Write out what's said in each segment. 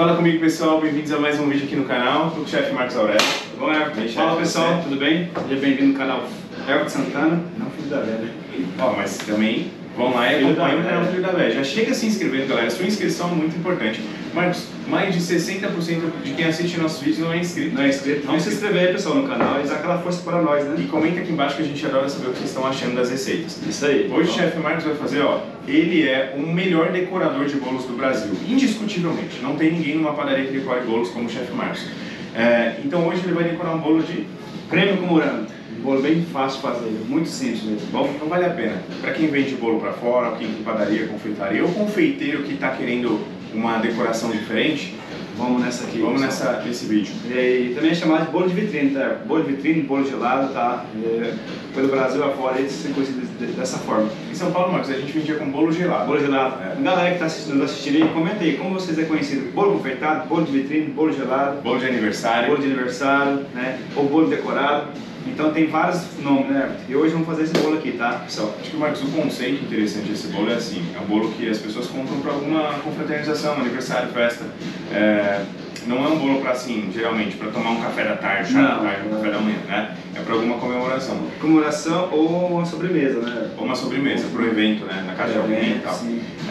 Fala comigo pessoal, bem-vindos a mais um vídeo aqui no canal, com o chefe Marcos Aurélio. Bom, Everton. Fala pessoal, tudo bem? Seja bem-vindo no canal Everton Santana, não filho da velha. Ó, mas também vão lá e acompanhem o canal. Filho da Véia. Já chega se inscrevendo, galera, sua inscrição é muito importante. Marcos, mais de 60% de quem assiste nossos vídeos não é inscrito. Não é inscrito? Vamos se inscrever aí, pessoal, no canal e dar aquela força para nós, E né? comenta aqui embaixo que a gente adora saber o que vocês estão achando das receitas. Isso aí. Hoje o chefe Marcos vai fazer, ó, ele é o melhor decorador de bolos do Brasil, indiscutivelmente. Não tem ninguém numa padaria que decore bolos como o chefe Marcos. É, então hoje ele vai decorar um bolo de Creme com morango. Um bolo bem fácil de fazer, muito simples mesmo. Bom, então vale a pena. Para quem vende bolo para fora, quem tem padaria, confeitaria, ou confeiteiro que está querendo uma decoração diferente, Vamos nessa aqui. vamos nessa, nesse vídeo. E também é chamado de bolo de vitrine, tá? Bolo de vitrine, bolo gelado, tá? É, pelo Brasil afora, eles são conhecidos de- dessa forma. Em São Paulo, Marcos, a gente vendia com bolo gelado. Bolo gelado. É. Galera que está assistindo, assistindo aí, comenta aí, como vocês é conhecido? Bolo confeitado, bolo de vitrine, bolo gelado, Bolo de aniversário. bolo de aniversário, né? Ou bolo decorado. Então tem vários nomes, né? E hoje vamos fazer esse bolo aqui, tá, pessoal? Acho que, Marcos, o conceito interessante desse bolo é assim: é um bolo que as pessoas compram para alguma confraternização, aniversário, festa. É, não é um bolo para, assim, geralmente, para tomar um café da tarde, chá da tarde, um café da manhã, né? É para alguma comemoração. Comemoração ou uma sobremesa, né? Ou uma sobremesa, para o evento, né? Na casa de alguém e tal.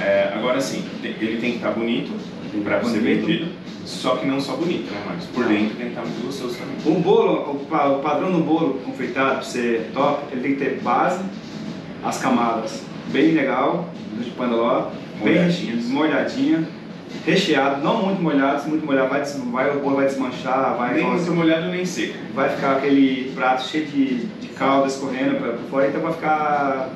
É, agora sim, ele tem que estar bonito Tem que para ser vendido, só que não só bonito, né, Marcos? Por dentro tem que estar muito gostoso também. O bolo, o, pa- o padrão do bolo confeitado, pra ser top, ele tem que ter base, as camadas bem legal, de bem Molhadinhas. molhadinha, recheado, não muito molhado, se muito molhado vai, des- vai, o bolo vai desmanchar, vai, Nem muito molhado nem seco. vai ficar aquele prato cheio de, de calda escorrendo para fora, então vai ficar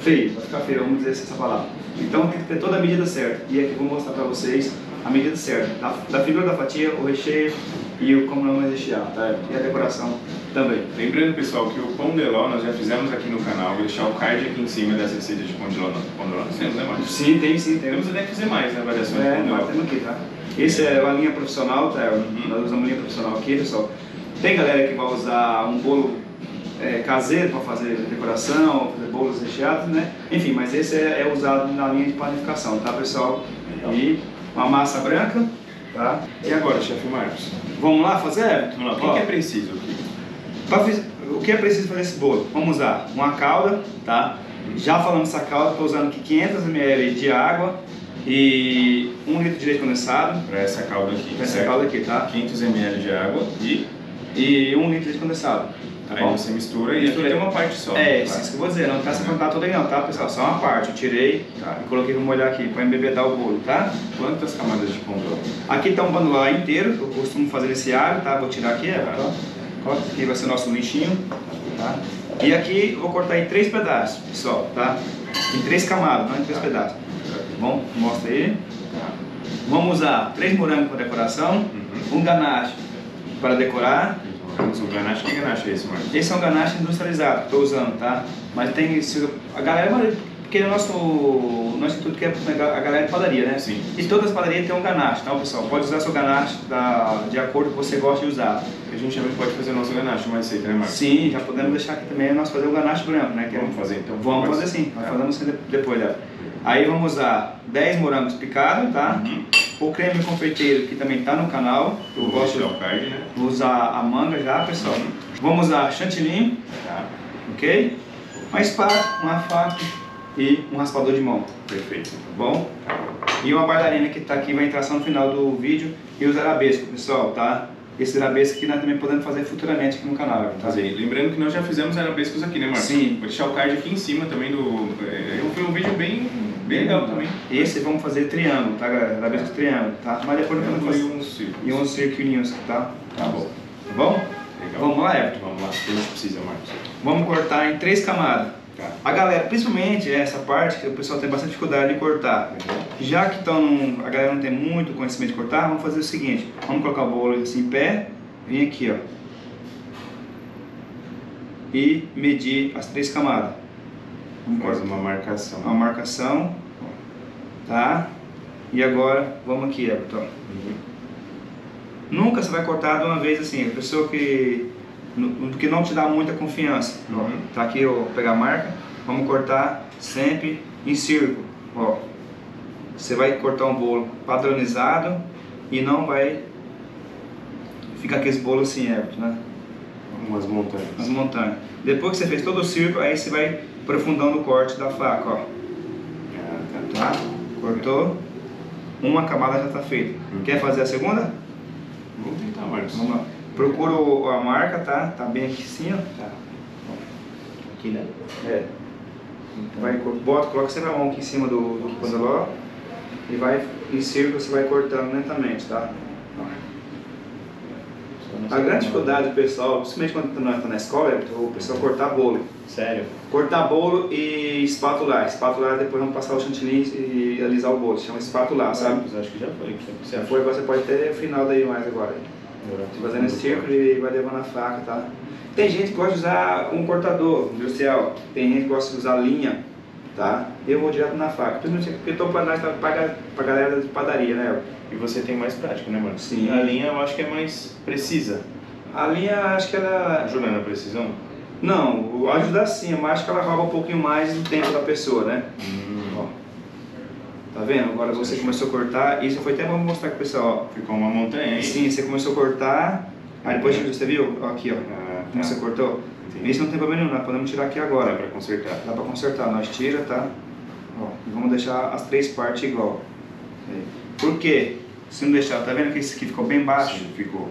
feio, vai ficar feio, vamos dizer essa palavra. Então tem que ter toda a medida certa. E aqui eu vou mostrar para vocês a medida certa, da, da figura da fatia, o recheio e o como não rechear, tá? E a decoração também. Lembrando, pessoal, que o pão de ló nós já fizemos aqui no canal, vou deixar o card aqui em cima das receitas de pão de ló. Pão de ló nós temos, né, Marcos? Sim, tem sim, tem. Temos até que fazer mais, né, variações de É, pão de ló. temos aqui, tá? Esse é uma linha profissional, tá? Nós usamos linha profissional aqui, pessoal. Tem galera que vai usar um bolo é, caseiro para fazer decoração, fazer bolos recheados, né? Enfim, mas esse é, é usado na linha de panificação, tá, pessoal? E uma massa branca, tá? E agora, chefe Marcos? Vamos lá fazer? Vamos lá, o que, Ó, que é preciso aqui? fiz- o que é preciso fazer esse bolo? Vamos usar uma calda, tá? Já falamos dessa calda, estou usando aqui 500 ml de água e 1 litro de leite condensado. Para essa calda aqui, Essa certo? calda aqui, tá? 500 ml de água e E 1 litro de leite condensado. Tá aí bom? você mistura e Mistura. aqui tem uma parte só. É, tá? isso que eu vou dizer, não tá se contar toda aí não, tá pessoal? Só uma parte, eu tirei Tá. e coloquei pra molhar aqui, pra embebedar o bolo, tá? Quantas camadas de pão? Aqui tá um paneló inteiro, eu costumo fazer nesse alho, tá? Vou tirar aqui, Tá. tá? Coloca aqui, vai ser o nosso lixinho, tá? E aqui eu vou cortar em três pedaços, pessoal, tá? Em três camadas, não em três Tá. pedaços. Bom, mostra aí. Vamos usar três morangos para decoração, Uhum. um ganache para decorar, O ganache. Que ganache é esse, Marcos? Esse é um ganache industrializado estou usando, tá? Mas tem. A galera. Porque o nosso, nosso instituto quer a galera de padaria, né? Sim. E todas as padarias têm um ganache, tá, pessoal? Pode usar seu ganache da, de acordo com o que você gosta de usar. A gente também pode fazer nosso ganache, uma receita, né, Marcos? Sim, já podemos deixar aqui também nós fazer o ganache branco, né? que é- Vamos fazer então? Vamos fazer sim, nós Tá. fazemos de- depois, né? Aí vamos usar 10 morangos picados, tá? Uhum. O creme confeiteiro que também tá no canal. Eu Vou gosto deixar o card, né? de usar a manga já, pessoal. Uhum. Vamos usar chantilly, Tá. ok? Uma espada, uma faca e um raspador de mão, Perfeito. tá bom? E uma bailarina que está aqui vai entrar só no final do vídeo e os arabescos, pessoal, tá? Esses arabescos que nós também podemos fazer futuramente aqui no canal, tá? Fazer. Lembrando que nós já fizemos arabescos aqui, né, Marcos? Sim. Vou deixar o card aqui em cima também do. é, Foi um vídeo bem, bem legal também. Esse vamos fazer triângulo, tá, galera? Arabesco triângulo, tá? Mas depois nós vamos fazer um círculo. e uns circulinhos, tá? Tá bom. Tá bom? Legal. Vamos lá, Everton? Vamos lá. O que a gente precisa, Marcos? Vamos cortar em três camadas. Tá. A galera, principalmente essa parte que o pessoal tem bastante dificuldade de cortar. Já que tão, a galera não tem muito conhecimento de cortar, vamos fazer o seguinte: vamos colocar o bolo assim em pé, vir aqui, ó, e medir as três camadas. Vamos Faz cortar uma marcação. uma marcação, tá? E agora vamos aqui, Everton. Nunca você vai cortar de uma vez assim. A pessoa que, que não te dá muita confiança. Uhum. tá aqui, eu vou pegar a marca. Vamos cortar sempre em círculo. Ó, você vai cortar um bolo padronizado e não vai ficar aqueles bolos assim, Everton, né? Umas montanhas. As montanhas. Depois que você fez todo o círculo, aí você vai aprofundando o corte da faca, ó. Ah, tá. Tá? Cortou. Uma camada já está feita. Hum. Quer fazer a segunda? Vamos tentar, Marcos. Vamos lá. Procura a marca, tá? Tá bem aqui sim, ó. Tá. Aqui, né? É. Vai, co- bota, coloca sempre a mão aqui em cima do, do e vai em círculo, você vai cortando lentamente, tá? A grande dificuldade do pessoal, principalmente quando nós estamos na escola, é o pessoal cortar bolo. Sério? Cortar bolo e espatular. Espatular, depois vamos passar o chantilly e alisar o bolo. Chama espatular, sabe? Marcos, acho que já foi. Você Já foi, você pode ter final daí mais agora. Você fazendo esse círculo e vai levando a faca, tá? Tem gente que gosta de usar um cortador industrial, tem gente que gosta de usar linha, tá? Eu vou direto na faca, principalmente porque eu tô pra nós, tá pra galera de padaria, né? E você tem mais prática, né, Marcos? Sim. A linha eu acho que é mais precisa. A linha, acho que ela... Ajuda na precisão? Não, ajuda sim, mas acho que ela rouba um pouquinho mais do tempo da pessoa, né? Ó. Tá vendo? Agora você começou a cortar, isso foi até vamos mostrar pro pessoal, Ficou uma montanha ó. aí. Sim, você começou a cortar, aí depois você viu? Ó, aqui, ó. Ah, Como tá. você cortou? Entendi. Isso não tem problema nenhum, nós podemos tirar aqui Dá agora. pra consertar. Dá pra consertar, nós tira, tá? Ó, e vamos deixar as três partes igual. Aí. Por quê? Se não deixar, tá vendo que esse aqui ficou bem baixo? Sim, ficou.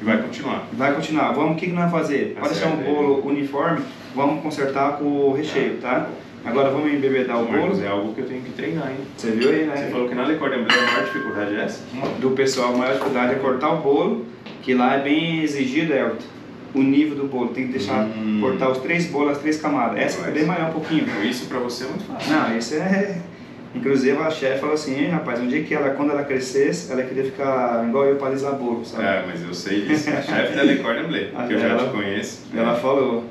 E vai continuar. Vai continuar. Vamos, o que, que nós vamos fazer? Tá Para deixar um bolo uniforme, vamos consertar com o recheio, tá? Agora vamos embebedar o bolo. é algo que eu tenho que treinar, hein? Você viu aí, né? Você falou que na Lecor a maior dificuldade é essa? Do pessoal, a maior dificuldade é cortar o bolo, que lá é bem exigido, Everton. O nível do bolo, tem que deixar, Hum. cortar os três bolos, as três camadas. Essa é bem maior um pouquinho. Isso pra você é muito fácil. Não, isso é. Inclusive a chefe falou assim, "Hein, rapaz, um dia que ela, quando ela crescesse, ela queria ficar igual eu para alisar bolo, sabe? É, mas eu sei disso. A chefe da Lecor Blé, Ah, que eu já ela- te conheço. E ela falou.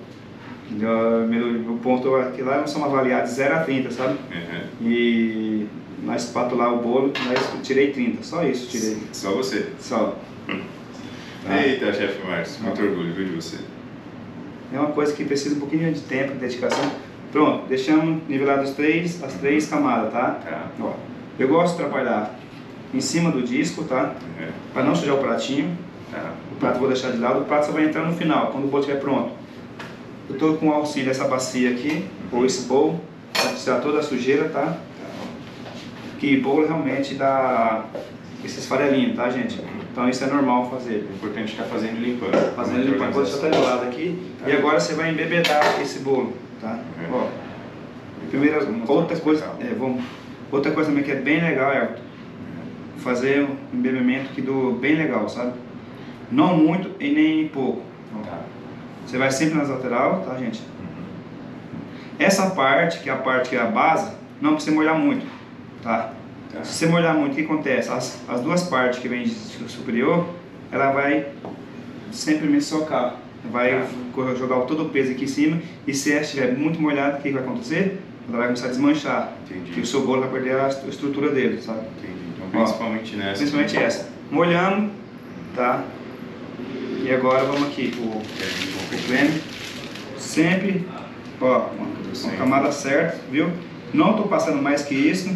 O ponto aqui lá somos avaliados de 0 a 30, sabe? Uhum. E na espatular o bolo, nós tirei 30, só isso tirei. Só você. Só. Tá? Eita, chefe Márcio, muito orgulho viu, de você. É uma coisa que precisa um pouquinho de tempo, de dedicação. Pronto, deixamos nivelados três, as três camadas, tá? Tá. Ó, eu gosto de trabalhar em cima do disco, tá? Uhum. Para não sujar o pratinho. Tá. O prato eu vou deixar de lado, o prato só vai entrar no final, quando o bolo estiver pronto. Eu estou com o auxílio dessa bacia aqui, ou esse bowl, para tirar toda a sujeira, tá? Tá. Que bowl realmente dá esses farelinhos, tá, gente? Então isso é normal fazer. O importante é estar fazendo e limpando. Fazendo ele enquanto você está do lado aqui. Tá. E agora você vai embebedar esse bolo, tá? Uhum. Ó, primeira, outra coisa, é, vamos, outra coisa também que é bem legal, é fazer um embebimento que do bem legal, sabe? Não muito e nem pouco. Tá. Você vai sempre nas lateral, tá, gente? Uhum. Essa parte, que é a parte que é a base, não precisa molhar muito, tá? Se você molhar muito, o que acontece? As, as duas partes que vem de superior, ela vai simplesmente socar. Vai jogar todo o peso aqui em cima e se ela estiver muito molhada, o que vai acontecer? Ela vai começar a desmanchar. Entendi. Que o seu bolo vai perder a est- estrutura dele, sabe? Entendi. Então, Ó, principalmente nessa. Principalmente essa. Molhamos, tá? E agora vamos aqui pro, pro creme. Sempre, ó, uma, uma Sempre. camada certa, viu? Não estou passando mais que isso,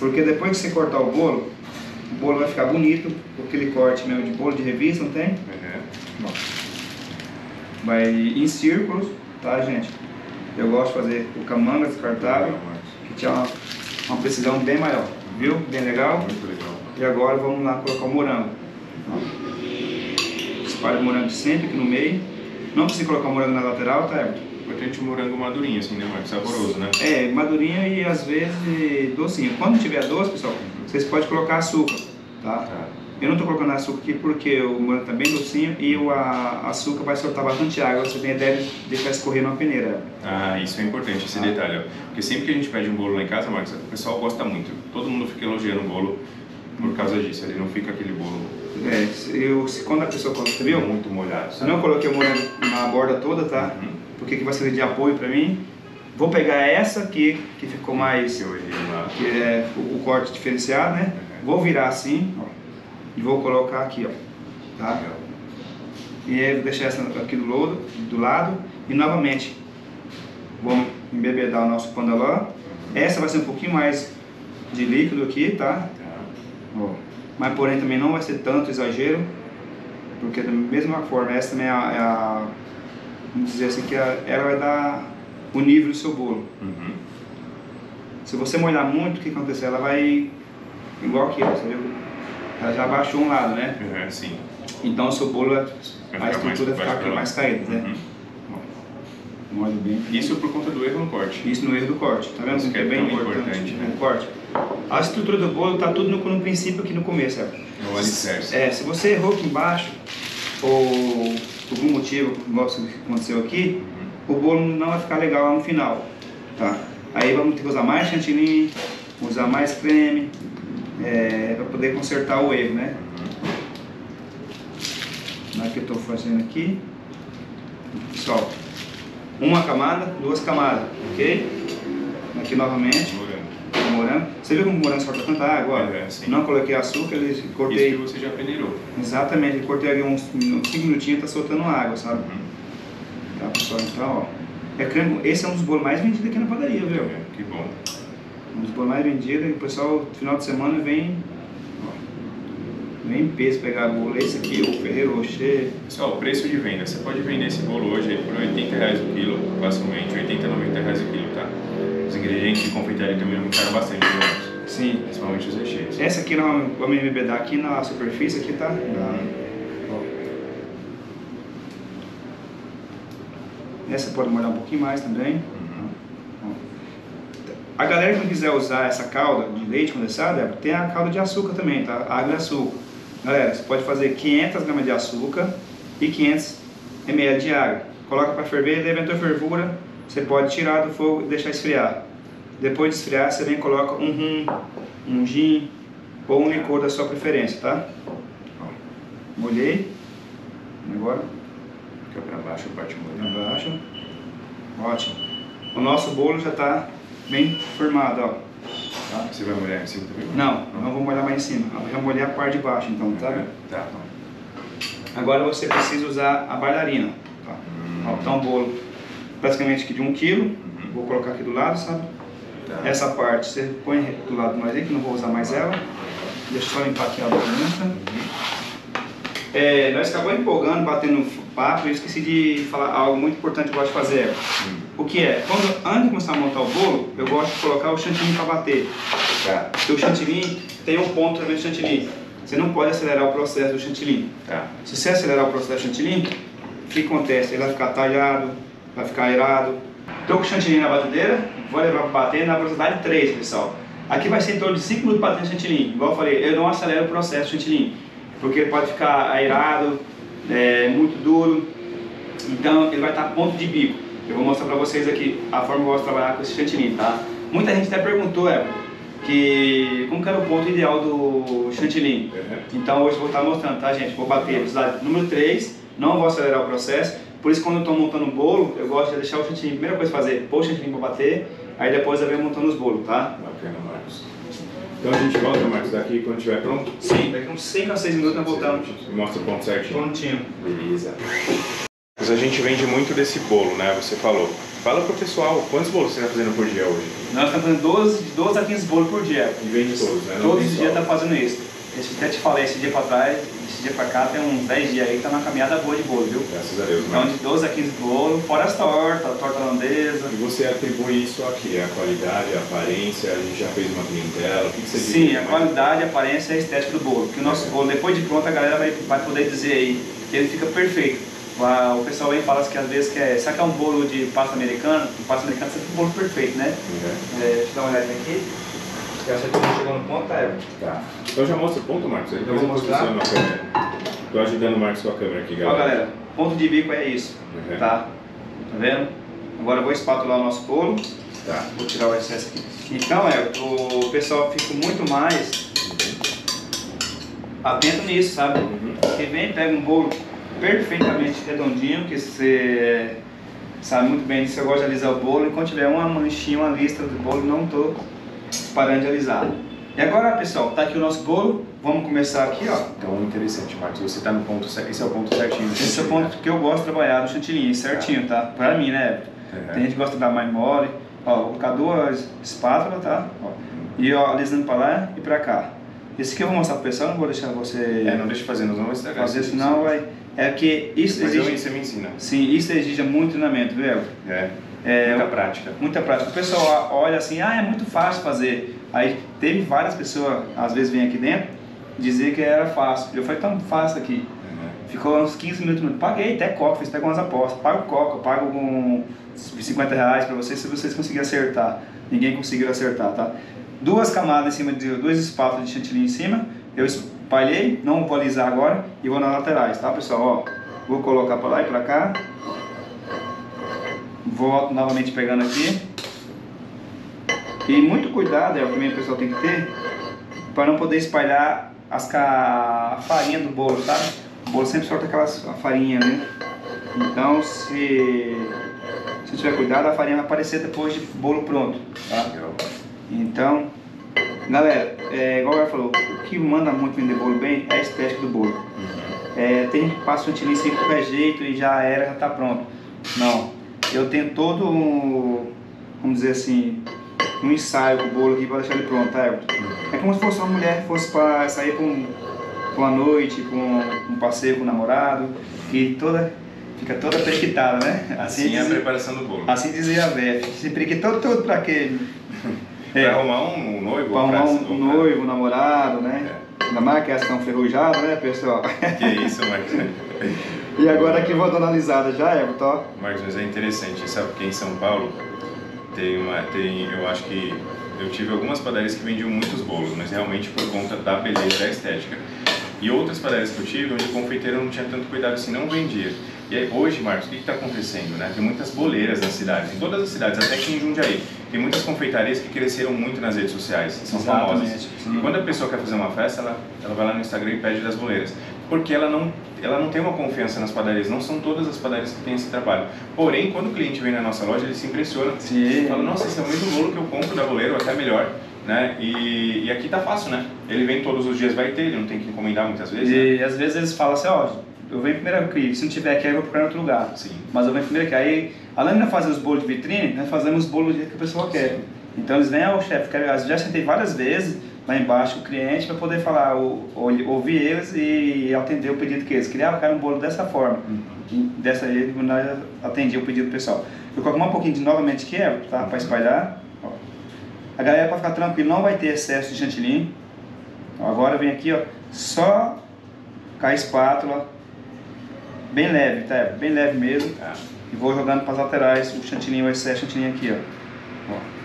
porque depois que você cortar o bolo, o bolo vai ficar bonito, aquele corte mesmo de bolo de revista, não tem? Uhum. Vai em círculos, tá, gente? Eu gosto de fazer o camanga descartável, que tinha uma, uma precisão bem maior, viu? Bem legal. Muito legal. E agora vamos lá colocar o morango. Ó. Espalha o morango sempre aqui no meio. Não precisa colocar o morango na lateral, tá, Everton? Importante o morango madurinho, assim, né, Marcos? Saboroso, né? É, madurinho e às vezes docinho. Quando tiver doce, pessoal, vocês podem colocar açúcar, tá? Tá. Eu não estou colocando açúcar aqui porque o morango está bem docinho e o a- açúcar vai soltar bastante água. Você tem a ideia de deixar escorrer numa peneira. Ah, isso é importante, esse Ah. detalhe, ó. Porque sempre que a gente pede um bolo lá em casa, Marcos, o pessoal gosta muito. Todo mundo fica elogiando o bolo por causa disso. Ele não fica aquele bolo É, eu, quando a pessoa coloca, você viu? muito molhado, Eu sabe? não coloquei o morango na borda toda, tá? Uhum. Porque que vai servir de apoio para mim. Vou pegar essa aqui, que ficou mais Que é o, corte diferenciado, né? Uhum. Vou virar assim, ó, e vou colocar aqui, ó, tá? E aí vou deixar essa aqui do lado, do lado e novamente vamos embebedar o nosso pandaló. Essa vai ser um pouquinho mais de líquido aqui, tá? Tá. Ó. mas porém também não vai ser tanto exagero, porque da mesma forma, essa também é a, é a vamos dizer assim, que ela vai dar o nível do seu bolo. Uhum. Se você molhar muito, o que acontecer? Ela vai igual aqui, viu? Ela já baixou um lado, né? Uhum, sim. Então o seu bolo, a estrutura vai ficar mais caída, né? Uhum. Molhe bem. Isso por conta do erro no corte. Isso no erro do corte, tá vendo? Isso que é bem tão importante, importante, né? o corte. A estrutura do bolo tá tudo no, no princípio aqui no começo, é. No alicerce. É, se você errou aqui embaixo, ou algum motivo, igual que aconteceu aqui, o bolo não vai ficar legal lá no final, tá? Aí vamos ter que usar mais chantilly, usar mais creme, é, para poder consertar o erro, né? Não é que eu estou fazendo aqui. Pessoal, uma camada, duas camadas, ok? Aqui novamente. O morango. Você viu como o morango solta tanta água? ó? É, sim. Não coloquei açúcar, ele Isso cortei. que você já peneirou. Exatamente, eu cortei ali uns 5 minutinhos, tá soltando água, sabe? Uhum. Tá, pessoal, então, ó. É creme, esse é um dos bolos mais vendidos aqui na padaria, viu? É, Que bom. Um dos bolos mais vendidos, e o pessoal, final de semana, vem. Ó, Vem em peso pegar bolo. Esse aqui, o Ferreiro Rocher. Pessoal, o preço de venda. Você pode vender esse bolo hoje por 80 reais o quilo, facilmente. 80, 90 reais o quilo, tá? Os ingredientes de confeitaria também aumentaram bastante, viu, Marcos? Sim. Principalmente os recheios. Essa aqui, nós vamos embebedar aqui na superfície, aqui, tá? Ó. Essa pode molhar um pouquinho mais também. Uhum. A galera que não quiser usar essa calda de leite condensado, é, tem a calda de açúcar também, tá? Água e açúcar. Galera, você pode fazer 500 gramas de açúcar e 500 ml de água. Coloca para ferver, levantou a fervura, você pode tirar do fogo e deixar esfriar. Depois de esfriar, você vem coloca um rum, um gin ou um licor da sua preferência, tá? Ó, Molhei. Agora, Fica pra baixo a parte molhada. Abaixo. Ótimo. O nosso bolo já está bem formado, ó. Tá? Você vai molhar em cima também? Não, eu não vou molhar mais em cima. Eu vou molhar a parte de baixo, então, tá? Tá. Agora você precisa usar a bailarina. Tá? Ó, tá um bolo praticamente aqui de um quilo. Vou colocar aqui do lado, sabe? Tá. Essa parte você põe do lado mais aí, que não vou usar mais ela. Deixa eu só limpar aqui a bagunça. É, nós acabamos empolgando, batendo papo, eu esqueci de falar algo muito importante que eu gosto de fazer. O que é? Quando, antes de começar a montar o bolo, eu gosto de colocar o chantilly para bater. Tá. Porque o chantilly tem um ponto também do chantilly. Você não pode acelerar o processo do chantilly. Tá. Se você acelerar o processo do chantilly, o que acontece? Ele vai ficar talhado, vai ficar aerado. Estou com o chantilly na batedeira, vou levar para bater na velocidade 3, pessoal. Aqui vai ser em torno de 5 minutos batendo chantilly. Igual eu falei, eu não acelero o processo do chantilly, porque ele pode ficar aerado, é, muito duro. Então ele vai estar ponto de bico. Eu vou mostrar para vocês aqui a forma que eu gosto de trabalhar com esse chantilly, tá? Muita gente até perguntou, é, que como que era o ponto ideal do chantilly. Uhum. Então hoje eu vou estar mostrando, tá gente? Vou bater a velocidade número 3, não vou acelerar o processo. Por isso quando eu estou montando o bolo, eu gosto de deixar o chantilly, primeira coisa a fazer, pôr o chantilly para bater, aí depois eu venho montando os bolos, tá? Bacana, Marcos. Então a gente volta, Marcos, daqui quando estiver pronto. Sim, daqui uns 5 a 6 minutos nós voltamos. Mostra o ponto certinho. Prontinho. Beleza. Mas a gente vende muito desse bolo, né? Você falou. Fala pro pessoal, quantos bolos você está fazendo por dia hoje? Nós estamos fazendo 12, de 12 a 15 bolos por dia. E vende todos, né? Não Todos os dias só. tá fazendo isso. Esse, até te falei esse dia pra trás, esse dia pra cá, tem uns 10 dias aí que tá uma caminhada boa de bolo, viu? Graças a Deus, Então Marcos. de 12 a 15 bolos, fora as tortas, torta holandesa. E você atribui isso aqui, a qualidade, a aparência, a gente já fez uma clientela, o que, que você Sim, diria? a qualidade, a aparência e a estética do bolo. Porque o nosso bolo, depois de pronto, a galera vai, vai poder dizer aí que ele fica perfeito. O pessoal vem e fala que às vezes que é, sabe que é um bolo de pasta americana? O pasta americana sempre é um bolo perfeito, né? Uhum. É, deixa eu dar uma olhadinha aqui. Eu acho que não chegou no ponto, tá? Tá. Então já mostra o ponto, Marcos. Aí Eu vou mostrar. Tô ajudando o Marcos com a câmera aqui, Ó galera. galera, ponto de bico é isso, Uhum. tá? Tá vendo? Agora eu vou espatular o nosso bolo. Tá. Vou tirar o excesso aqui. Então é, o pessoal fica muito mais atento nisso, sabe? Uhum. Porque vem pega um bolo perfeitamente redondinho, que você sabe muito bem disso, eu gosto de alisar o bolo, enquanto tiver uma manchinha, uma lista do bolo, não tô parando de alisar. E agora, pessoal, tá aqui o nosso bolo, vamos começar aqui, ó. Então, interessante, Marcos. Você tá no ponto certo. Esse é o ponto certinho. Esse é o ponto que eu gosto de trabalhar no chantilly, certinho, tá? Pra mim, né? Uhum. Tem gente que gosta de dar mais mole. Ó, vou colocar duas espátulas, tá? Ó. E ó, alisando pra lá e pra cá. Esse aqui eu vou mostrar pro pessoal, não vou deixar você É, não deixa fazer, nós vamos estragar fazer, isso. senão vai... É que isso Mas exige... você me ensina. Sim, isso exige muito treinamento, viu? É, É, muita prática. Muita prática. O pessoal olha assim, ah, é muito fácil fazer. Aí teve várias pessoas, às vezes vêm aqui dentro, dizer que era fácil. Eu falei, tão fácil aqui. Uhum. Ficou uns 15 minutos, paguei até coca, fiz até algumas apostas. Pago coca, pago um 50 reais pra vocês se vocês conseguirem acertar. Ninguém conseguiu acertar, tá? Duas camadas em cima de dois espátulos de chantilly em cima. Eu espalhei, não vou alisar agora e vou nas laterais, tá pessoal? Ó, vou colocar pra lá e pra cá. Volto novamente pegando aqui. E muito cuidado, é o que o pessoal tem que ter, para não poder espalhar as a farinha do bolo, sabe? O bolo sempre solta aquela farinha, né? Então, se se tiver cuidado, a farinha vai aparecer depois de bolo pronto, tá? Então, galera, é, igual ela falou, o que manda muito vender bolo bem é a estética do bolo. Uhum. É, tem gente que passa o sem qualquer jeito e já era, já tá pronto. Não, eu tenho todo um, vamos dizer assim, um ensaio com o bolo aqui para deixar ele pronto, tá, Everton? É como se fosse uma mulher que fosse para sair com, com a noite, com um passeio com o namorado, que toda, fica toda periquitada, né? Assim é a preparação do bolo. assim dizia a Beth, se periquitou todo quê? Pra É, arrumar um, um noivo pra- arrumar um noivo, um namorado, né? Ainda mais que elas estão ferrujadas, né, pessoal? Que isso, Marcos. E agora aqui vou dar uma analisada já, Everton, ó. Marcos, mas é interessante, sabe? Porque em São Paulo tem uma. Tem, eu acho que. Eu tive algumas padarias que vendiam muitos bolos, mas realmente por conta da beleza da estética. E outras padarias que eu tive, onde o confeiteiro não tinha tanto cuidado assim, não vendia. E aí, hoje, Marcos, o que está acontecendo? Né? Tem muitas boleiras nas cidades, em todas as cidades, até aqui em Jundiaí. Tem muitas confeitarias que cresceram muito nas redes sociais, são Exatamente, famosas. sim. E quando a pessoa quer fazer uma festa, ela, ela vai lá no Instagram e pede das boleiras. Porque ela não, ela não tem uma confiança nas padarias, não são todas as padarias que têm esse trabalho. Porém, quando o cliente vem na nossa loja, ele se impressiona. Sim. Fala, nossa, esse é o mesmo bolo que eu compro da boleira, ou até melhor. Né? E, e aqui tá fácil, né? Ele vem todos os dias, vai ter, ele não tem que encomendar muitas vezes. né? E às vezes eles falam assim, ó, eu venho primeiro aqui, se não tiver aqui, aí eu vou procurar em outro lugar. Sim. Mas eu venho primeiro aqui. Aí, além de nós fazer os bolos de vitrine, nós fazemos os bolos do jeito que a pessoa quer. Então eles vêm, ó, chefe, já sentei várias vezes lá embaixo o cliente para poder falar, ou, ou- ouvir eles e atender o pedido que eles eu quero um bolo dessa forma. E dessa aí nós atendi o pedido do pessoal. Eu coloco um pouquinho de novamente é, tá? Para espalhar. Ó. A galera para ficar tranquilo não vai ter excesso de chantilly. Agora vem aqui, ó, só com a espátula, bem leve, tá? Bem leve mesmo. Tá. E vou jogando para as laterais o chantilly, o excesso de chantilly aqui, ó. Ó.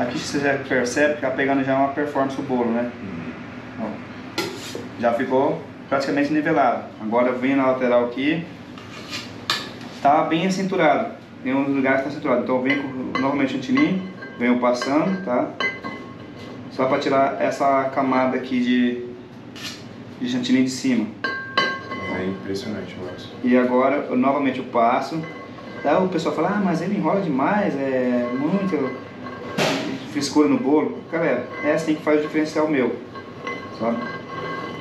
Aqui você já percebe que tá pegando já uma performance do bolo, né? Uhum. Já ficou praticamente nivelado. Agora vem na lateral aqui. Tá bem acinturado. Tem uns lugares que tá acinturado. Então vem com novamente o chantilly, venho passando, tá? Só para tirar essa camada aqui de, de chantilly de cima. É impressionante, Marcos. E agora, eu, novamente, eu passo. O pessoal fala, ah, mas ele enrola demais, é muito frescura no bolo. Galera, é assim que faz o diferencial meu. Sabe?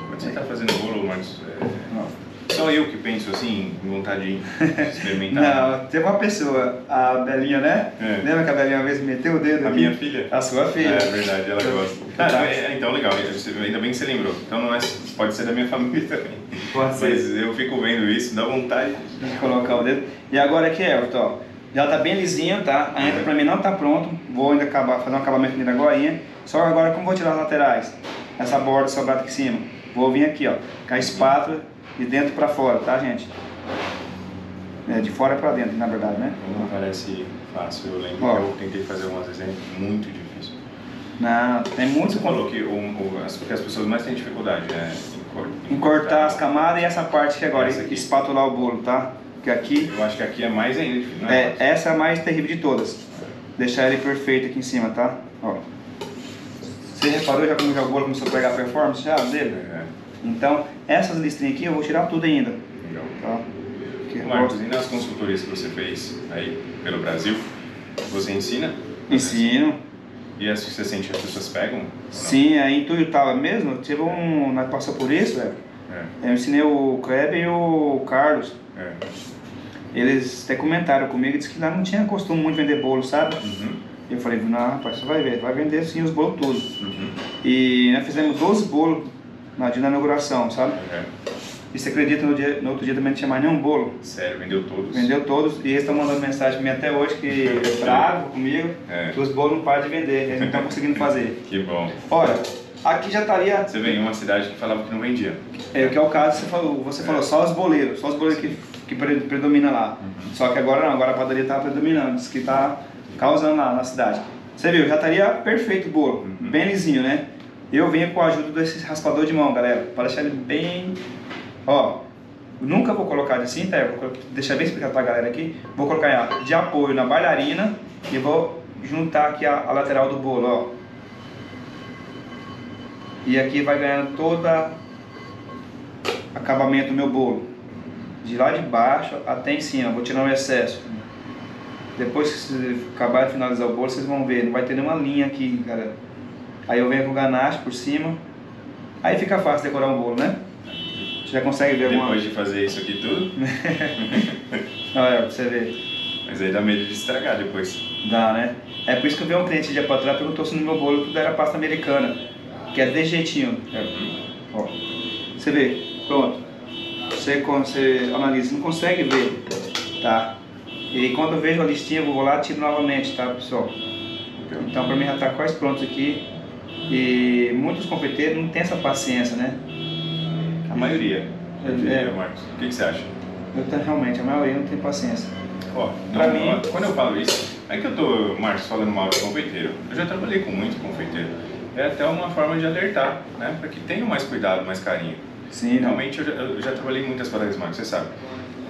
Quando você tá fazendo bolo, Marcos, é... só eu que penso assim, em vontade de experimentar. Não, teve uma pessoa, a Belinha, né? É. Lembra que a Belinha uma vez meteu o dedo A aqui? minha filha? A sua filha. É verdade, ela gosta. Ah, então, é- então legal, ainda bem que você lembrou. Então não é, pode ser da minha família também. Pode ser. Mas eu fico vendo isso, dá vontade. Eu colocar o dedo. E agora aqui, Everton, ó. Já tá bem lisinho, tá? Ainda pra mim não tá pronto. Vou ainda acabar, fazer um acabamento nele agora. Só agora como vou tirar as laterais? Essa borda sobrada aqui em cima. Vou vir aqui, ó. Com a espátula de dentro pra fora, tá, gente? É, de fora pra dentro, na verdade, né? Não parece fácil, eu lembro Ó. que eu tentei fazer umas vezes, é muito difícil. Não, tem muito Você falou que o, o, as, que as pessoas mais têm dificuldade é em, cor- em cortar as camadas e essa parte aqui agora, espatular o bolo, tá? Porque aqui, Eu acho que aqui é mais ainda difícil, é? é, essa é a mais terrível de todas. Deixar ele perfeito aqui em cima, tá? Ó. Você reparou já como já o bolo começou a pegar a performance já dele? É, Então, essas listrinhas aqui eu vou tirar tudo ainda, legal. tá? Porque Marcos, e nas consultorias que você fez aí pelo Brasil, você ensina? Ensino. E as que você sente que as pessoas pegam? Sim, aí em Tuiutaba mesmo, teve um... Nós passamos por isso, velho. É, Eu ensinei o Kleber e o Carlos. é. Eles até comentaram comigo, disse que lá não tinha costume muito de vender bolo, sabe? Uhum. Eu falei, não, rapaz, você vai ver, vai vender sim os bolos todos. Uhum. E nós fizemos 12 bolos na dia da inauguração, sabe? É. E você acredita, no, dia, no outro dia também não tinha mais nenhum bolo. Sério, vendeu todos? Vendeu todos e eles estão mandando mensagem pra mim até hoje que é bravo comigo, É. que os bolos não param de vender, eles não estão conseguindo fazer. Que bom. Olha, aqui já estaria, Você veio em uma cidade que falava que não vendia. é o que é o caso, você falou, você falou só os boleiros, só os boleiros que, que pre- predominam lá. Só que agora não, agora a padaria está predominando, diz que está causando lá na cidade. Você viu, já estaria perfeito o bolo, Uhum. bem lisinho, né? Eu venho com a ajuda desse raspador de mão, galera, para deixar ele bem... Ó, nunca vou colocar de cinta, eu vou deixar bem explicado pra galera aqui. Vou colocar de apoio na bailarina e vou juntar aqui a, a lateral do bolo, ó. E aqui vai ganhando toda acabamento do meu bolo. De lá de baixo até em cima, vou tirar o excesso. Depois que vocês acabar de finalizar o bolo, vocês vão ver, não vai ter nenhuma linha aqui, galera. Aí eu venho com ganache por cima. Aí fica fácil decorar um bolo, né? Você já consegue ver alguma... Depois de fazer isso aqui tudo, Olha, pra você ver. mas aí dá medo de estragar depois. Dá, né? É por isso que eu vi um cliente dia pra trás perguntou se no meu bolo tudo era pasta americana. Que é desse jeitinho. Uhum. Ó. Você vê, pronto. Você, você analisa, não consegue ver, tá? E quando eu vejo a listinha, eu vou lá e tiro novamente, tá, pessoal? Então, pra mim já tá quase pronto aqui. E muitos confeiteiros não têm essa paciência, né? A maioria. Eu É. diria, Marcos. O que, que você acha? Eu tenho, realmente, a maioria não tem paciência. Ó, Pra não, mim- quando eu falo isso, é que eu tô, Marcos, falando mal de confeiteiro. Eu já trabalhei com muito confeiteiro. É até uma forma de alertar, né? Para que tenham mais cuidado, mais carinho. Sim. Realmente, eu já, eu já trabalhei muitas padarias, Marcos, você sabe.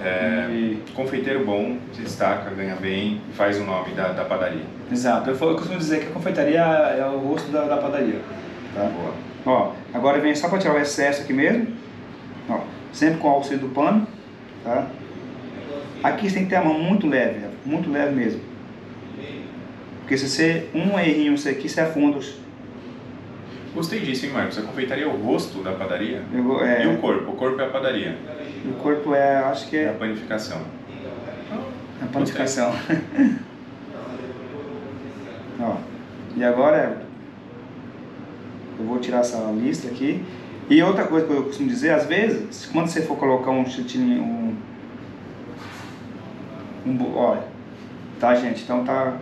É, E- confeiteiro bom, se destaca, ganha bem, faz o nome da, da padaria. Exato. Eu, eu costumo dizer que a confeitaria é o rosto da, da padaria. Tá? Boa. Ó, agora vem só para tirar o excesso aqui mesmo. Ó, sempre com o auxílio do pano, tá? Aqui você tem que ter a mão muito leve, ó, muito leve mesmo. Porque se você, um errinho você aqui, você afunda os... Gostei disso, hein, Marcos? A confeitaria é o rosto da padaria? eu é, E o corpo? O corpo é a padaria. o corpo é, acho que É a é panificação. a panificação. Ó, e agora eu vou tirar essa lista aqui. E outra coisa que eu costumo dizer, às vezes, quando você for colocar um chutinho, um, um olha, tá gente, então tá,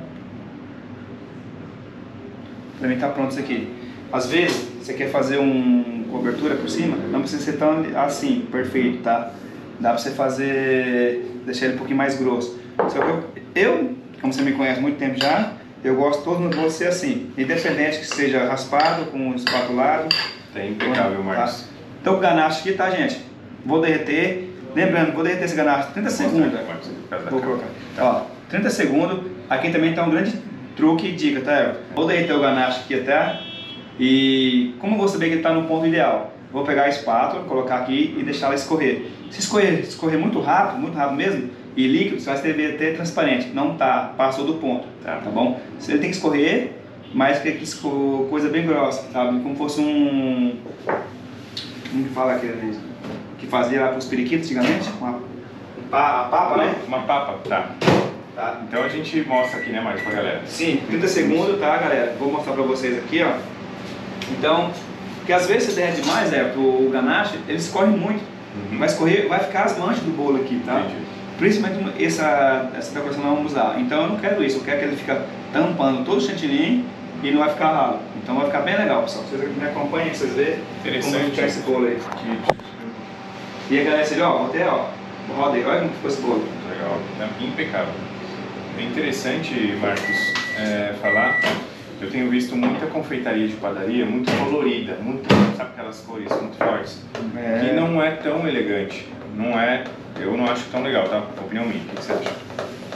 pra mim tá pronto isso aqui. Às vezes, você quer fazer um cobertura por cima, não precisa ser tão assim, perfeito, tá? Dá pra você fazer, deixar ele um pouquinho mais grosso. Só que eu, eu, como você me conhece há muito tempo já, eu gosto todo bolo ser assim, independente que seja raspado, com espatulado, Tá impecável, Marcos. Tá? Então o ganache aqui, tá, gente? Vou derreter. Lembrando, vou derreter esse ganache 30 Mostra segundos. Vou colocar. Ó, 30 segundos. Aqui também tá um grande truque e dica, tá? Vou derreter o ganache aqui até. E como eu vou saber que ele tá no ponto ideal? Vou pegar a espátula, colocar aqui e deixar ela escorrer. Se escorrer, escorrer muito rápido, muito rápido mesmo, e líquido, você vai ter até transparente. Não tá, passou do ponto, Tá. tá bom? Você tem que escorrer, mas que esco- coisa bem grossa, sabe? Como fosse um como que fala aquele que fazia lá para os periquitos antigamente? Uma, pa- a papa, né? Uma papa, tá. Tá. Então a gente mostra aqui, né, Marcos, pra galera. Sim, 30 segundos, tá, galera? Vou mostrar para vocês aqui, ó. Então, porque às vezes você derrete demais, é, o ganache, ele escorre muito. Uhum. Vai escorrer, vai ficar as manchas do bolo aqui, tá? Entendi. Principalmente essa, essa decoração nós vamos usar. Então eu não quero isso, eu quero que ele fique tampando todo o chantilly e não vai ficar ralo. Então vai ficar bem legal, pessoal. Vocês me acompanhem, pra vocês verem como ficar esse bolo aí. E a galera, viu, ó, até ó, roda aí, olha como ficou esse bolo. legal, tá impecável. É interessante, Marcos, é, falar. Eu tenho visto muita confeitaria de padaria muito colorida, muito, sabe aquelas cores muito fortes, É. que não é tão elegante. Não é, eu não acho tão legal, tá? Opinião minha. O que você acha?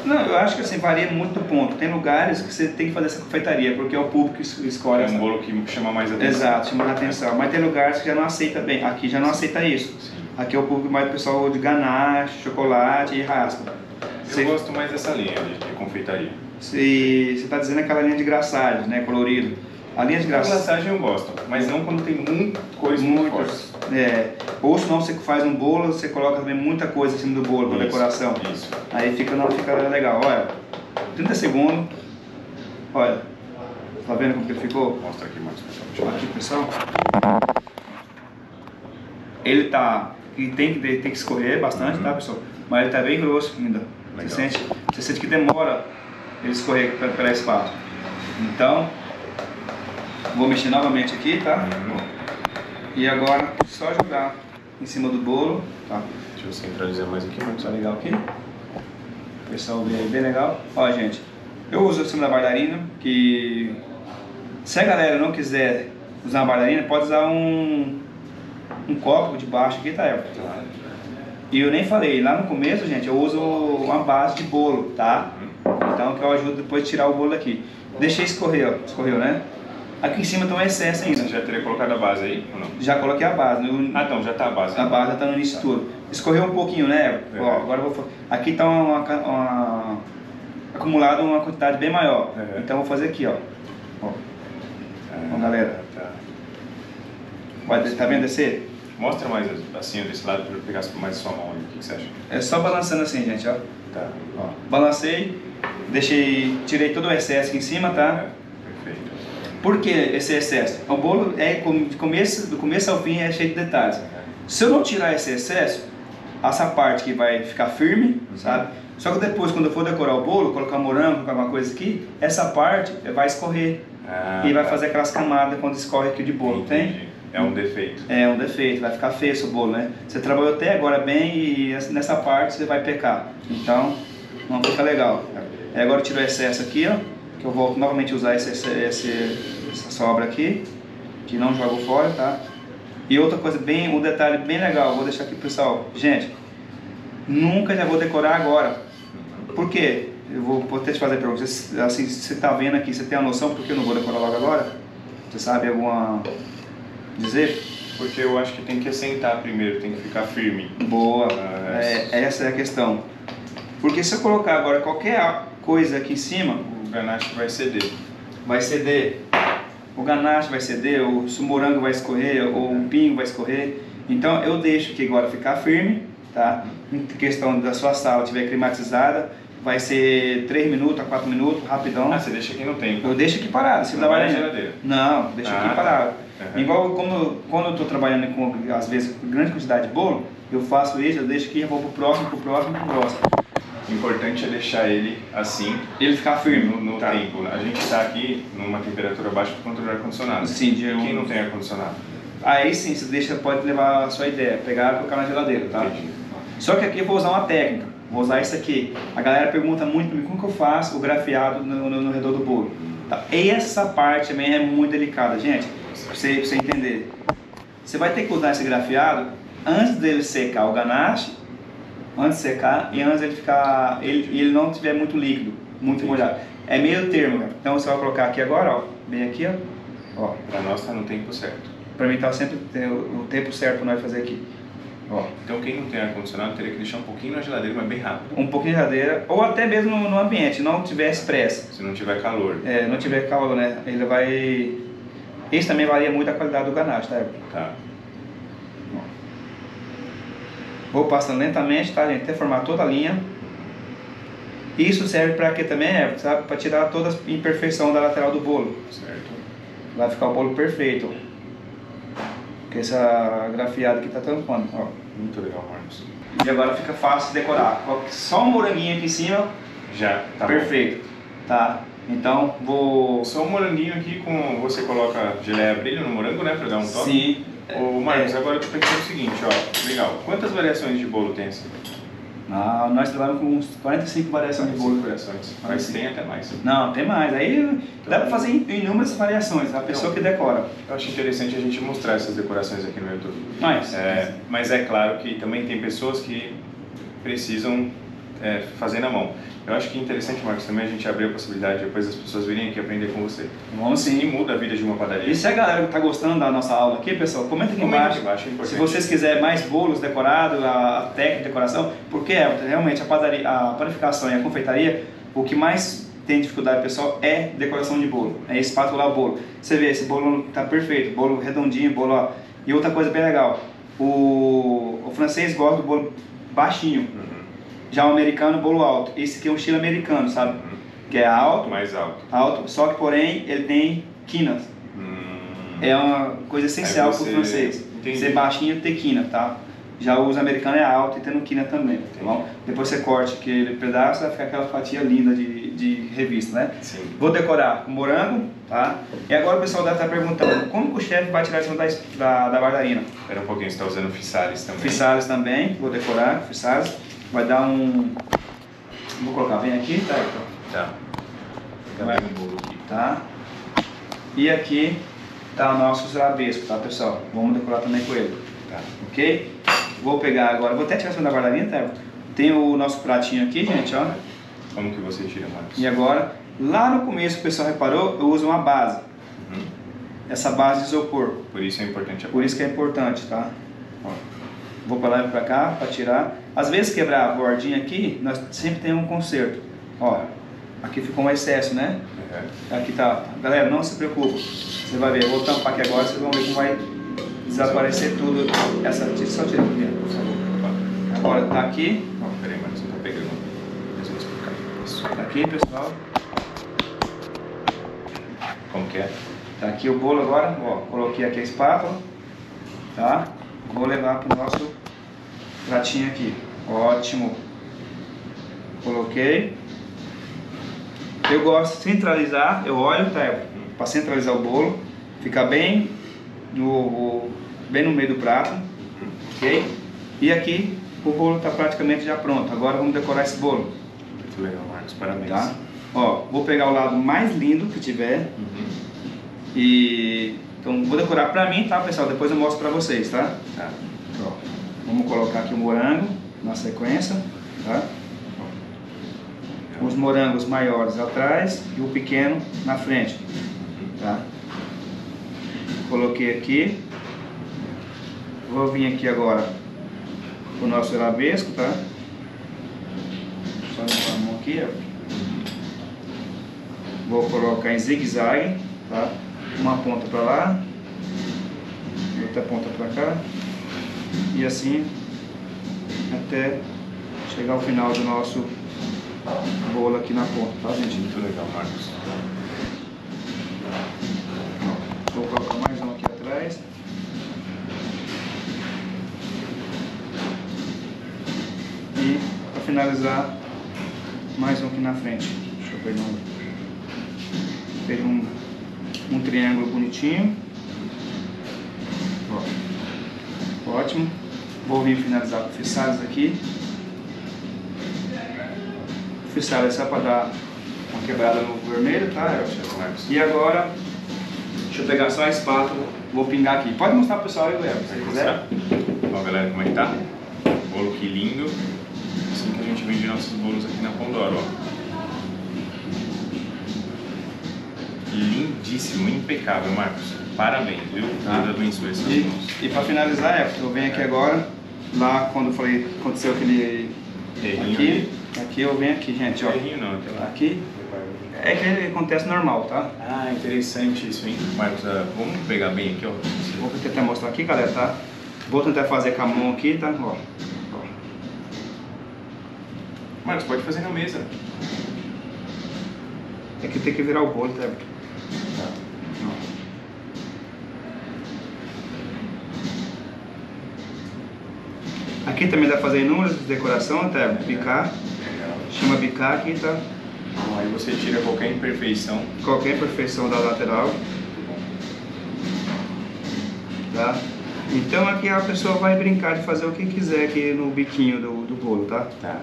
Não, eu acho que assim, varia muito do ponto. Tem lugares que você tem que fazer essa confeitaria, porque é o público que es- escolhe É um bolo que chama mais atenção. Exato, chamando a atenção. Mas tem lugares que já não aceita bem. Aqui já não aceita isso. Sim. Aqui é o público mais do pessoal de ganache, chocolate e raspa. Eu Você- gosto mais dessa linha de, de confeitaria. Se você está dizendo aquela linha de graçagem, né, colorido. A linha de graçagem, eu gosto, mas não quando tem muita coisa muito muitas. forte. É, ou senão você faz um bolo, você coloca também muita coisa em cima do bolo para decoração. Isso. Aí fica, não fica legal. Olha, 30 segundos. Olha, tá vendo como que ele ficou? Mostra aqui mais Aqui, pessoal. Ele tá. E tem que, tem que escorrer bastante, tá, pessoal? Mas ele tá bem grosso ainda. Você sente, você sente que demora ele escorrer pela, espaço. Então, vou mexer novamente aqui, tá? E agora, só jogar em cima do bolo, tá? Deixa eu centralizar mais aqui, Marcos. Tá legal aqui? O pessoal vê aí, bem legal. Ó, gente, eu uso em cima da bailarina, que se a galera não quiser usar uma bailarina, pode usar um, um copo de baixo aqui, tá? E eu nem falei, lá no começo, gente, eu uso uma base de bolo, tá? Então que eu ajudo depois a tirar o bolo daqui. Deixei escorrer, ó, escorreu, né? Aqui em cima tem um excesso Você ainda. já teria colocado a base aí ou não? Já coloquei a base. no- Ah, então, já tá a base. a barra tá no início tudo. Escorreu um pouquinho, né? É. Ó, agora eu vou. Aqui tá uma, uma- acumulado uma quantidade bem maior. É. Então eu vou fazer aqui, ó. Ó, Ah, Ó, galera. Tá. Vai, tá vendo descer? Mostra mais assim, desse lado, para eu pegar mais sua mão. O que que você acha? É só balançando assim, gente, ó. Tá. ó. Balancei, deixei, tirei todo o excesso aqui em cima, tá? Perfeito. Por que esse excesso? O bolo é de começo, do começo ao fim é cheio de detalhes. Se eu não tirar esse excesso, essa parte que vai ficar firme, sabe? Só que depois, quando eu for decorar o bolo, colocar morango, colocar alguma coisa aqui, essa parte vai escorrer Ah, e vai tá. fazer aquelas camadas quando escorre aqui de bolo, tem? Entendi. É um defeito. É um defeito, vai ficar feio esse bolo, né? Você trabalhou até agora bem e nessa parte você vai pecar. Então, não fica legal. Aí agora eu tiro o excesso aqui, ó. Que eu volto novamente a usar esse, esse, essa sobra aqui. Que não jogo fora, tá? E outra coisa bem, um detalhe bem legal, vou deixar aqui pro pessoal. Gente, nunca já vou decorar agora. Por quê? Eu vou, vou ter que fazer pergunta. Você, assim, você tá vendo aqui, você tem a noção por que eu não vou decorar logo agora? Você sabe alguma... dizer? Porque eu acho que tem que assentar primeiro, tem que ficar firme. Boa, Ah, é, essa é a questão. Porque se eu colocar agora qualquer coisa aqui em cima, O ganache vai ceder. vai ceder. O ganache vai ceder, o morango vai escorrer, ou o pinho vai escorrer. Então eu deixo aqui agora ficar firme, tá? Em questão da sua sala estiver climatizada, vai ser 3 minutos a 4 minutos, rapidão. Ah, você deixa aqui no tempo. Eu deixo aqui parado, se Não trabalhar vai na geladeira? Não, deixa Ah, aqui tá. parado. Uhum. Igual como, quando eu estou trabalhando com, às vezes, com grande quantidade de bolo, eu faço isso, eu deixo aqui e vou pro próximo, pro próximo, pro próximo. O importante é deixar ele assim Ele ficar firme. no, no Tá. tempo. A gente está aqui numa temperatura baixa por conta do ar-condicionado. Sim, de um- Quem não tem ar-condicionado? Aí sim, você deixa, pode levar a sua ideia, pegar e colocar na geladeira, tá? Entendi. Só que aqui eu vou usar uma técnica, vou usar isso aqui. A galera pergunta muito pra mim como que eu faço o grafiado no, no, no redor do bolo. Tá? Essa parte também é muito delicada, gente, pra você, pra você entender. Você vai ter que usar esse grafiado antes dele secar o ganache, antes de secar e antes dele ficar, ele, ele não tiver muito líquido, muito molhado. É meio termo, cara. então você vai colocar aqui agora, ó, bem aqui, ó. ó. Pra nós tá no tempo certo. Pra mim tá sempre o tempo certo pra nós fazer aqui. Ó. Então quem não tem ar-condicionado teria que deixar um pouquinho na geladeira, mas bem rápido. Um pouquinho de geladeira, ou até mesmo no, ambiente, não tivesse pressa. Se não tiver calor. É, não tiver calor, né? Ele vai. Isso também varia muito a qualidade do ganache, tá? Tá. Vou passando lentamente, tá, gente? Até formar toda a linha. Isso serve pra quê também, Everton? Sabe? Pra tirar toda a imperfeição da lateral do bolo. Certo. Vai ficar o bolo perfeito. Porque essa grafiada aqui tá tampando, ó. Muito legal, Marcos. E agora fica fácil de decorar. Só um moranguinho aqui em cima, Já, tá bom. perfeito. Tá? Então vou. Só um moranguinho aqui com. Você coloca geleia brilho no morango, né? Pra dar um toque. Sim. Ô Marcos, É. agora eu te perguntei o seguinte, ó. Legal. Quantas variações de bolo tem assim? Ah, nós trabalhamos com uns 45 variações de bolo. variações. Mas tem até mais. Não, tem mais. Aí dá pra fazer in- inúmeras variações. A pessoa que decora. Eu acho interessante a gente mostrar essas decorações aqui no YouTube. Mas. É, mas é claro que também tem pessoas que precisam é, fazer na mão. Eu acho que é interessante, Marcos, também a gente abrir a possibilidade de depois as pessoas virem aqui aprender com você. Vamos E sim. muda a vida de uma padaria. E se a galera tá gostando da nossa aula aqui, pessoal, comenta aqui Comenta embaixo. embaixo, é. Se vocês quiserem mais bolos decorados, a, a técnica de decoração, porque é, realmente a, padaria, a panificação e a confeitaria, o que mais tem dificuldade, pessoal, é decoração de bolo, é espatular o bolo. Você vê, esse bolo tá perfeito, bolo redondinho, bolo ó. E outra coisa bem legal, o, o francês gosta do bolo baixinho, Uhum. Já o americano, bolo alto. Esse aqui é um estilo americano, sabe? que é alto, Mais alto. alto, só que porém ele tem quinas. Hum. É uma coisa essencial para o francês. Entendi. Ser baixinho ter quina, tá? Já o americano é alto e tendo quina também, tá bom? Depois você corte aquele pedaço, vai ficar aquela fatia linda de, de revista, né? Sim. Vou decorar com morango, tá? E agora o pessoal deve estar perguntando, como que o chefe vai tirar isso da, da, da bailarina? Espera um pouquinho, você está usando Fissares também. Fissares também, vou decorar, Fissares. Vai dar um... Vou colocar bem aqui, tá? Então, Tá. Pegar bem o bolo aqui. tá? E aqui tá o nosso arabesco, tá pessoal? Vamos decorar também com ele, Tá. ok? Vou pegar agora, vou até tirar essa da bailarina, tá? Tem o nosso pratinho aqui, gente, ó. Como que você tira, Marcos? E agora, lá no começo, o pessoal reparou, eu uso uma base. Uhum. Essa base de isopor. Por isso é importante a Por isso que é importante, tá? Ó, vou pra lá e pra cá para tirar. Às vezes quebrar a bordinha aqui, nós sempre temos um conserto. Ó, aqui ficou um excesso, né? Uhum. Aqui tá. Galera, não se preocupe. Você vai ver, eu vou tampar aqui agora, vocês vão ver como vai desaparecer tudo. Essa, só tira aqui, por favor. Agora tá aqui, Ó, peraí, Marcos, não tá pegando. Deixa eu explicar. Isso. tá aqui, pessoal. Como que é? Tá aqui o bolo agora, ó, coloquei aqui a espátula, tá? Vou levar pro nosso pratinho aqui. Ótimo. Coloquei. Eu gosto de centralizar, eu olho, tá? Para centralizar o bolo, ficar bem no, bem no meio do prato, ok? E aqui o bolo está praticamente já pronto. Agora vamos decorar esse bolo, Muito legal, Marcos. Parabéns. tá? Ó, vou pegar o lado mais lindo que tiver Uhum. e então vou decorar pra mim, tá, pessoal? Depois eu mostro pra vocês, tá? Tá. Vamos colocar aqui o morango na sequência, tá? Os morangos maiores atrás e o pequeno na frente, tá? Coloquei aqui. Vou vir aqui agora o nosso arabesco, tá? Só levar a mão aqui, ó. Vou colocar em zigue-zague, tá? Uma ponta para lá, outra ponta para cá e assim até chegar ao final do nosso bolo aqui na ponta, tá gente? Muito legal, Marcos. Vou colocar mais um aqui atrás. E para finalizar, mais um aqui na frente. Deixa eu pegar um, pegar um, um triângulo bonitinho. Ó. Ótimo. Vou vir finalizar com fissares aqui. Fissares só para dar uma quebrada no vermelho, tá? E agora, deixa eu pegar só a espátula, vou pingar aqui. Pode mostrar pro pessoal aí, Léo, se você quiser. Ó, galera, como é que tá? Bolo que lindo. Assim que a gente vende nossos bolos aqui na Pandora, ó. Lindíssimo, impecável, Marcos. Parabéns, viu? Tá. Deus abençoe E, mãos. e para finalizar, é, eu venho aqui agora, lá quando eu falei, aconteceu aquele Errinho aqui, aqui eu venho aqui, gente, ó. Errinho não, aquela... Aqui, é que acontece normal, tá? Ah, interessante isso, hein? Marcos, ah, vamos pegar bem aqui, ó. Vou tentar mostrar aqui, galera, tá? Vou tentar fazer com a mão aqui, tá? Ó. Marcos, pode fazer na mesa. É que tem que virar o bolo, tá? Aqui também dá pra fazer inúmeras de decoração, até bicar. Chama bicar aqui, tá? Aí você tira qualquer imperfeição. Qualquer imperfeição da lateral, tá? Então aqui a pessoa vai brincar de fazer o que quiser aqui no biquinho do, do bolo, tá? Tá.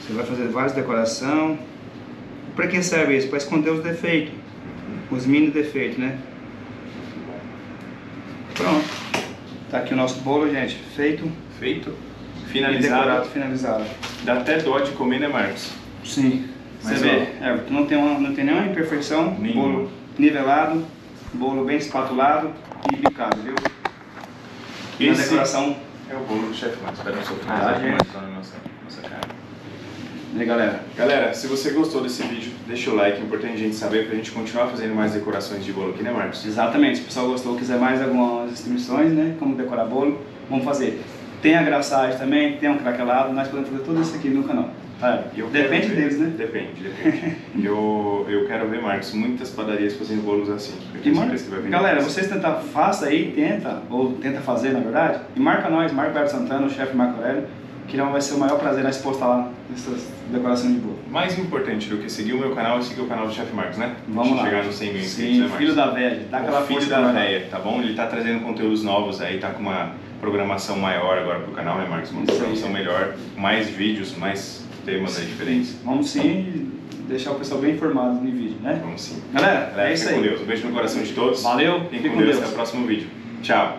Você vai fazer várias decoração. Para que serve isso? Para esconder os defeitos, os mini defeitos, né? Pronto. Tá aqui o nosso bolo, gente, feito Feito. E decorado, Finalizado. finalizado. Dá até dó de comer, né, Marcos? Sim. Mas, Você vê, é, não tem uma, não tem nenhuma imperfeição. Nenhuma. Bolo nivelado, bolo bem espatulado e bicado, viu? E na Esse- decoração, É o bolo do chefe Marcos. Espera um pouquinho. Ah. Marcos, na nossa, nossa cara. né, galera? Galera, se você gostou desse vídeo, deixa o like, é importante a gente saber pra gente continuar fazendo mais decorações de bolo aqui, né, Marcos? Exatamente. Se o pessoal gostou, quiser mais algumas instruções, né? Como decorar bolo, vamos fazer. Tem a graçagem também, tem um craquelado, nós podemos fazer tudo isso aqui no canal. Quero depende deles, né? Depende, depende. eu, eu quero ver, Marcos, muitas padarias fazendo bolos assim. E vender galera, mais. vocês tentam, faça aí, tenta, ou tenta fazer na verdade, e marca nós, marca o Beto Santana, o chefe Marco Aurélio, que não vai ser o maior prazer nós postar lá nessas decorações de bolo. Mais importante do que seguir o meu canal é seguir o canal do Chefe Marcos, né? Vamos lá. chegar nos 100 mil inscritos, Sim, né, Marcos? filho da velha, dá aquela o filho da véia, tá bom? Ele tá trazendo conteúdos novos aí, tá com uma programação maior agora pro canal, né, Marcos? Uma aí. programação melhor, mais vídeos, mais temas aí diferentes. Vamos sim deixar o pessoal bem informado no vídeo, né? Vamos sim. Galera, Galera, é isso fica com aí. Deus. Um beijo no coração de todos. Valeu, Fiquem fique com com Deus. Deus. Até o próximo vídeo. Tchau.